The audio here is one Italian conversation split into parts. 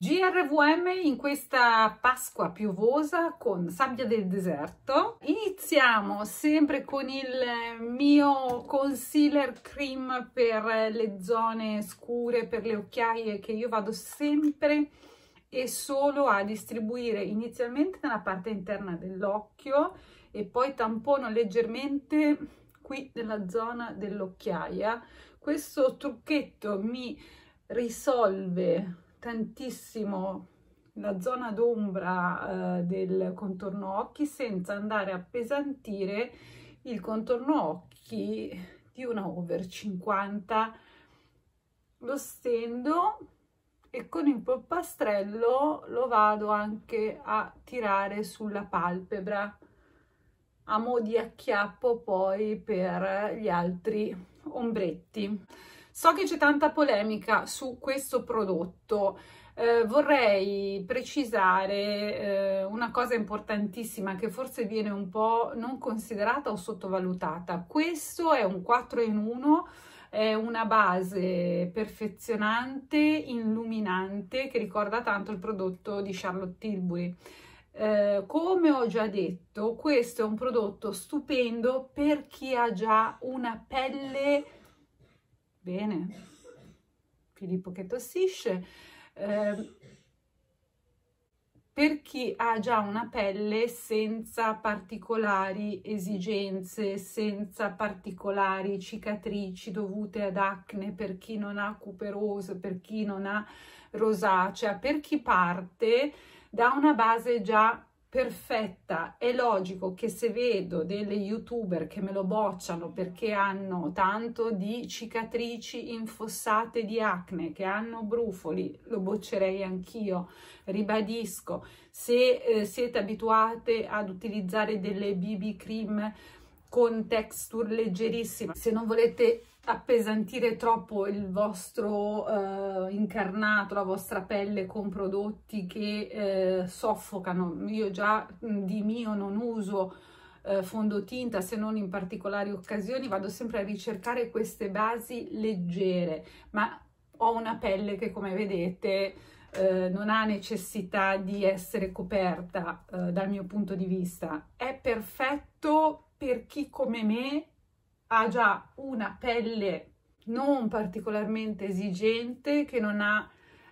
GRVM in questa Pasqua piovosa con sabbia del deserto. Iniziamo sempre con il mio concealer cream per le zone scure, per le occhiaie che io vado sempre e solo a distribuire inizialmente nella parte interna dell'occhio e poi tampono leggermente qui nella zona dell'occhiaia. Questo trucchetto mi risolve tantissimo la zona d'ombra eh, del contorno occhi senza andare a appesantire il contorno occhi di una over 50 lo stendo e con il polpastrello lo vado anche a tirare sulla palpebra a mo' di acchiappo poi per gli altri ombretti So che c'è tanta polemica su questo prodotto. Eh, vorrei precisare eh, una cosa importantissima che forse viene un po' non considerata o sottovalutata. Questo è un 4 in 1 è una base perfezionante, illuminante, che ricorda tanto il prodotto di Charlotte Tilbury. Eh, come ho già detto, questo è un prodotto stupendo per chi ha già una pelle Bene, Filippo che tossisce. Eh, per chi ha già una pelle senza particolari esigenze, senza particolari cicatrici dovute ad acne, per chi non ha cuperose, per chi non ha rosacea, per chi parte da una base già perfetta, è logico che se vedo delle youtuber che me lo bocciano perché hanno tanto di cicatrici infossate di acne, che hanno brufoli, lo boccerei anch'io, ribadisco, se eh, siete abituate ad utilizzare delle BB cream con texture leggerissima, se non volete appesantire troppo il vostro uh, incarnato, la vostra pelle con prodotti che uh, soffocano. Io già di mio non uso uh, fondotinta se non in particolari occasioni, vado sempre a ricercare queste basi leggere, ma ho una pelle che come vedete non ha necessità di essere coperta dal mio punto di vista. È perfetto per chi come me ha già una pelle non particolarmente esigente, che non ha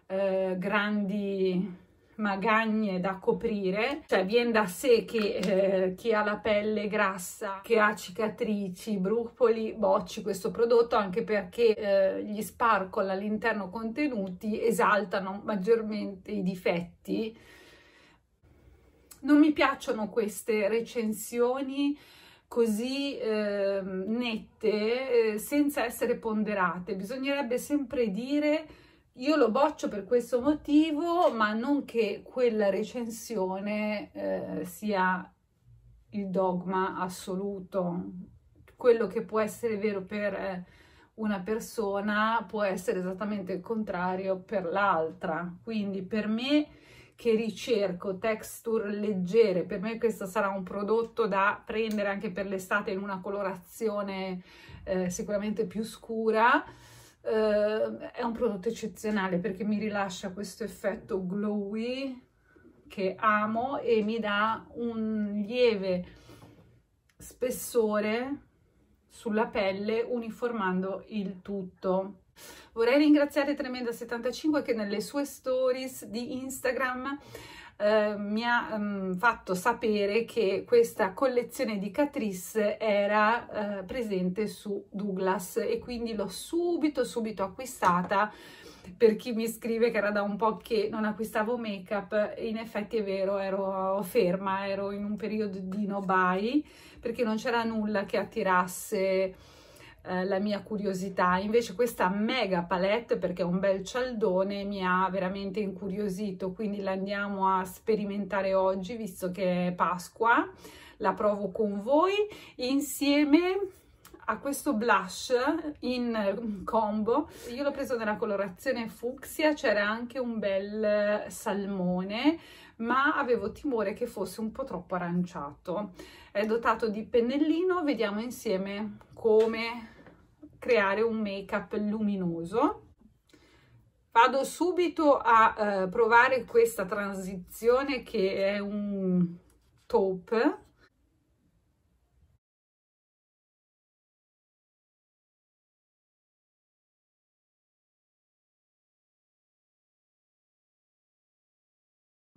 eh, grandi magagne da coprire, cioè viene da sé che eh, chi ha la pelle grassa, che ha cicatrici, brufoli, bocci questo prodotto anche perché eh, gli sparkle all'interno contenuti esaltano maggiormente i difetti. Non mi piacciono queste recensioni così eh, nette eh, senza essere ponderate. Bisognerebbe sempre dire io lo boccio per questo motivo, ma non che quella recensione eh, sia il dogma assoluto. Quello che può essere vero per una persona può essere esattamente il contrario per l'altra. Quindi per me che ricerco, texture leggere, per me questo sarà un prodotto da prendere anche per l'estate in una colorazione eh, sicuramente più scura, eh, è un prodotto eccezionale perché mi rilascia questo effetto glowy che amo e mi dà un lieve spessore sulla pelle uniformando il tutto. Vorrei ringraziare Tremenda75 che nelle sue stories di Instagram eh, mi ha um, fatto sapere che questa collezione di Catrice era eh, presente su Douglas e quindi l'ho subito subito acquistata. Per chi mi scrive che era da un po' che non acquistavo make up in effetti è vero ero ferma ero in un periodo di no buy perché non c'era nulla che attirasse eh, la mia curiosità. Invece questa mega palette, perché è un bel cialdone, mi ha veramente incuriosito, quindi la andiamo a sperimentare oggi, visto che è Pasqua. La provo con voi insieme a questo blush in combo io l'ho preso nella colorazione fucsia c'era anche un bel salmone ma avevo timore che fosse un po' troppo aranciato è dotato di pennellino vediamo insieme come creare un make up luminoso. Vado subito a eh, provare questa transizione che è un taupe.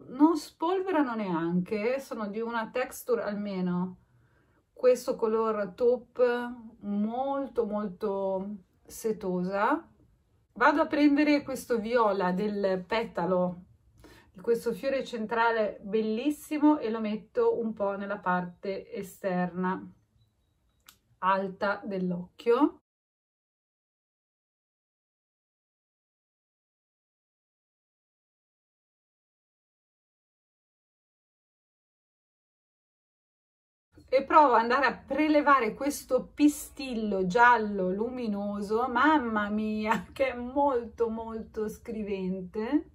Non spolverano neanche, sono di una texture almeno questo color taupe molto molto setosa. Vado a prendere questo viola del petalo di questo fiore centrale bellissimo e lo metto un po' nella parte esterna alta dell'occhio e provo ad andare a prelevare questo pistillo giallo luminoso, mamma mia, che è molto molto scrivente.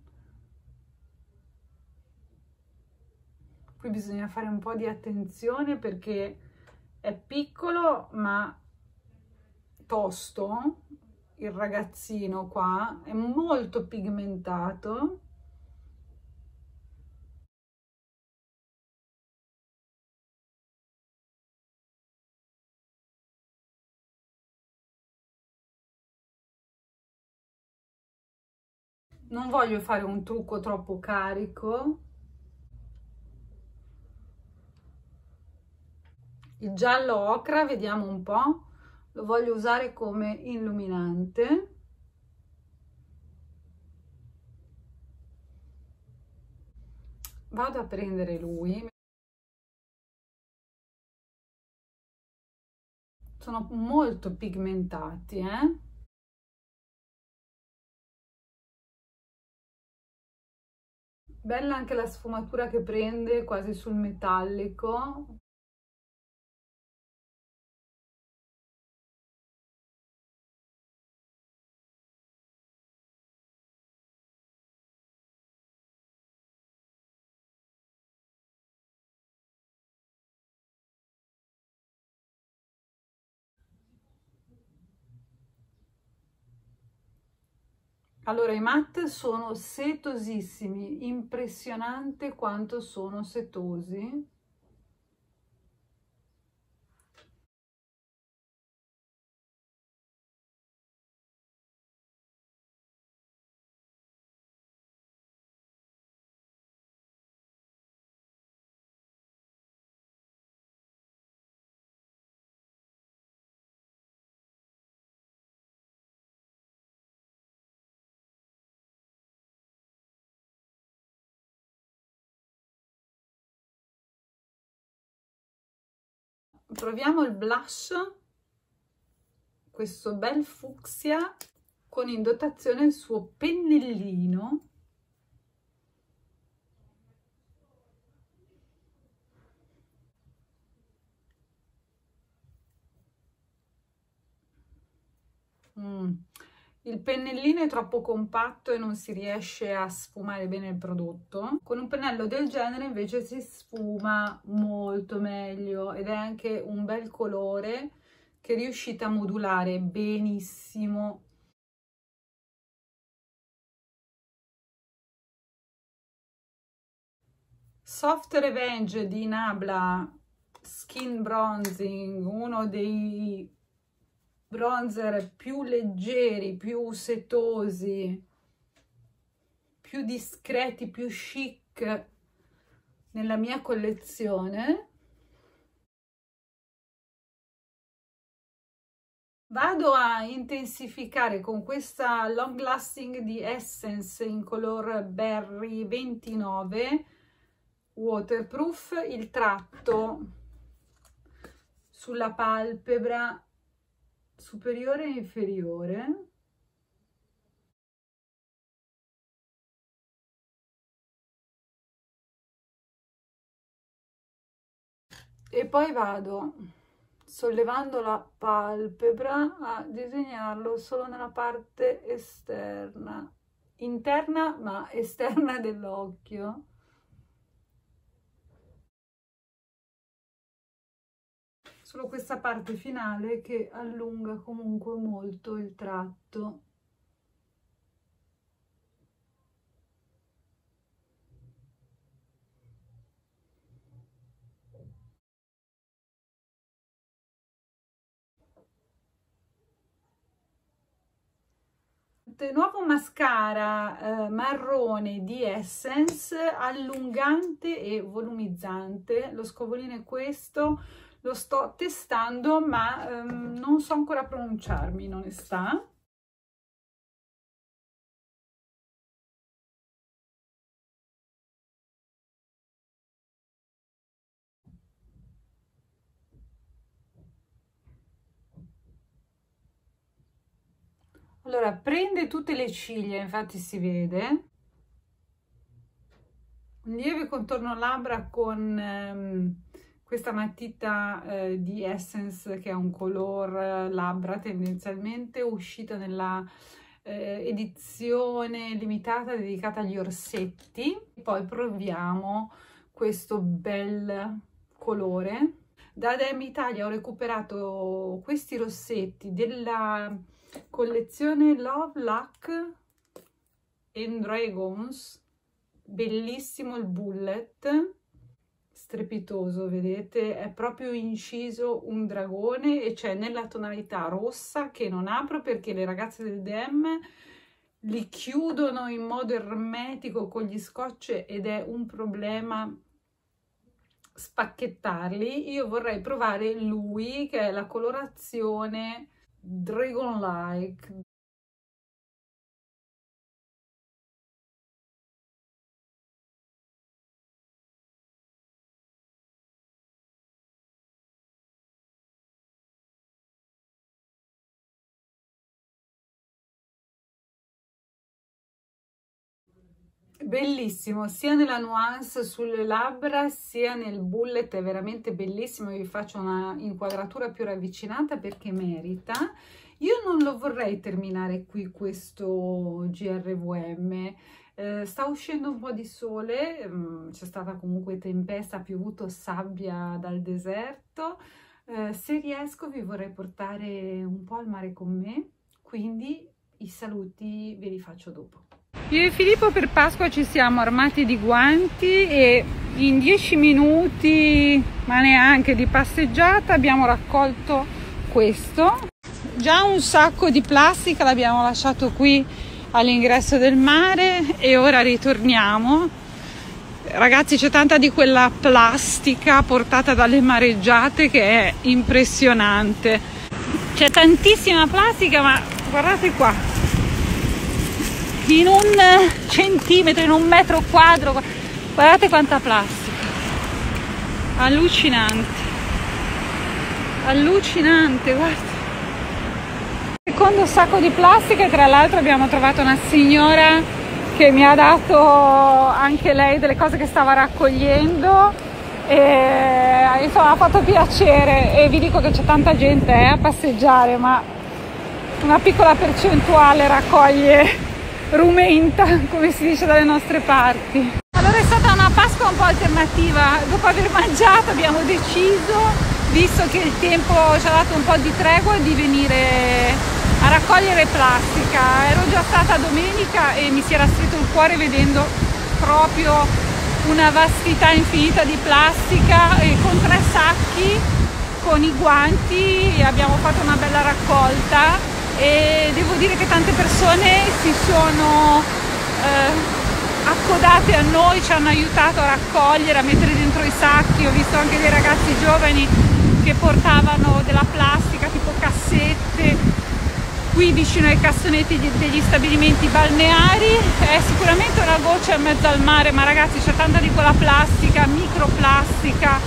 Qui bisogna fare un po' di attenzione perché è piccolo ma tosto, il ragazzino qua, è molto pigmentato non voglio fare un trucco troppo carico. Il giallo ocra vediamo un po' lo voglio usare come illuminante. Vado a prendere lui. Sono molto pigmentati eh? Bella anche la sfumatura che prende quasi sul metallico. Allora, i matte sono setosissimi, impressionante quanto sono setosi. Proviamo il blush questo bel fucsia con in dotazione il suo pennellino mm. Il pennellino è troppo compatto e non si riesce a sfumare bene il prodotto. Con un pennello del genere invece si sfuma molto meglio ed è anche un bel colore che riuscite a modulare benissimo. Soft Revenge di Nabla Skin Bronzing, uno dei bronzer più leggeri, più setosi, più discreti, più chic nella mia collezione. Vado a intensificare con questa long lasting di Essence in color berry 29 waterproof il tratto sulla palpebra superiore e inferiore. E poi vado sollevando la palpebra a disegnarlo solo nella parte esterna. Interna ma esterna dell'occhio solo questa parte finale che allunga comunque molto il tratto. nuovo mascara eh, marrone di Essence allungante e volumizzante lo scovolino è questo lo sto testando ma ehm, non so ancora pronunciarmi in onestà Allora, prende tutte le ciglia, infatti si vede. Un lieve contorno labbra con ehm, questa matita eh, di Essence che ha un color labbra tendenzialmente uscita nella eh, edizione limitata dedicata agli orsetti. Poi proviamo questo bel colore. Da Dem Italia ho recuperato questi rossetti della collezione Love Luck and Dragons bellissimo il bullet strepitoso vedete? È proprio inciso un dragone e c'è nella tonalità rossa che non apro perché le ragazze del DM li chiudono in modo ermetico con gli scotch ed è un problema spacchettarli. Io vorrei provare lui che è la colorazione Dragon Like bellissimo sia nella nuance sulle labbra sia nel bullet è veramente bellissimo. Vi faccio una inquadratura più ravvicinata perché merita. Io non lo vorrei terminare qui questo grvm eh, sta uscendo un po' di sole mm, c'è stata comunque tempesta piovuto sabbia dal deserto. Eh, se riesco vi vorrei portare un po' al mare con me quindi i saluti ve li faccio dopo io e Filippo per Pasqua ci siamo armati di guanti e in 10 minuti, ma neanche di passeggiata, abbiamo raccolto questo. Già un sacco di plastica l'abbiamo lasciato qui all'ingresso del mare e ora ritorniamo. Ragazzi c'è tanta di quella plastica portata dalle mareggiate che è impressionante. C'è tantissima plastica ma guardate qua, in un centimetro, in un metro quadro. Guardate quanta plastica. Allucinante. Allucinante, guarda. Secondo sacco di plastica tra l'altro abbiamo trovato una signora che mi ha dato anche lei delle cose che stava raccogliendo e insomma ha fatto piacere e vi dico che c'è tanta gente eh, a passeggiare ma una piccola percentuale raccoglie rumenta, come si dice dalle nostre parti. Allora è stata una Pasqua un po' alternativa, dopo aver mangiato abbiamo deciso, visto che il tempo ci ha dato un po' di tregua, di venire a raccogliere plastica. Ero già stata domenica e mi si era stretto il cuore vedendo proprio una vastità infinita di plastica e con tre sacchi con i guanti abbiamo fatto una bella raccolta e devo dire che tante persone si sono eh, accodate a noi, ci hanno aiutato a raccogliere, a mettere dentro i sacchi, ho visto anche dei ragazzi giovani che portavano della plastica tipo cassette qui vicino ai cassonetti degli stabilimenti balneari. È sicuramente una goccia in mezzo al mare ma ragazzi c'è tanta di quella plastica, microplastica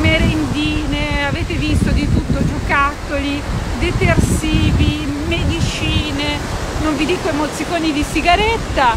merendine, avete visto di tutto, giocattoli, detersivi, medicine, non vi dico emozziconi di sigaretta.